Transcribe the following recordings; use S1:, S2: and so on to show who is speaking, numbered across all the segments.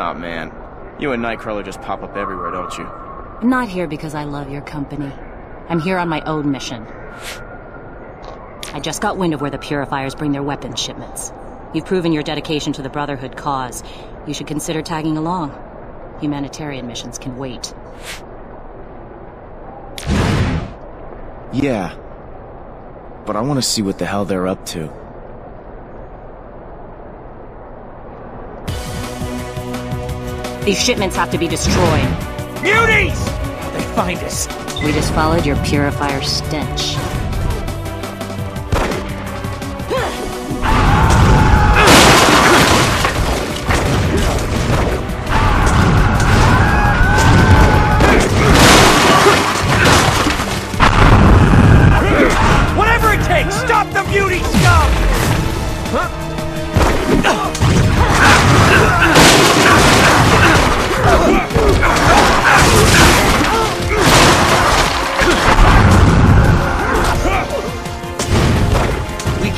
S1: Oh man, you and Nightcrawler just pop up everywhere, don't you?
S2: I'm not here because I love your company. I'm here on my own mission. I just got wind of where the Purifiers bring their weapons shipments. You've proven your dedication to the Brotherhood cause. You should consider tagging along. Humanitarian missions can wait.
S1: Yeah. But I want to see what the hell they're up to.
S2: These shipments have to be destroyed.
S3: Muties! They find us.
S2: We just followed your Purifier stench.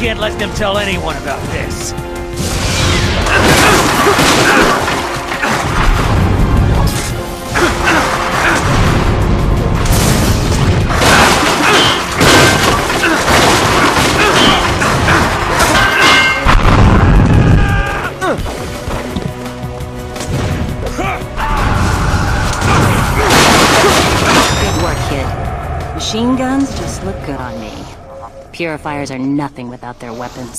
S3: Can't let them tell anyone about this.
S2: Good work, kid. Machine guns just look good on me. Purifiers are nothing without their weapons.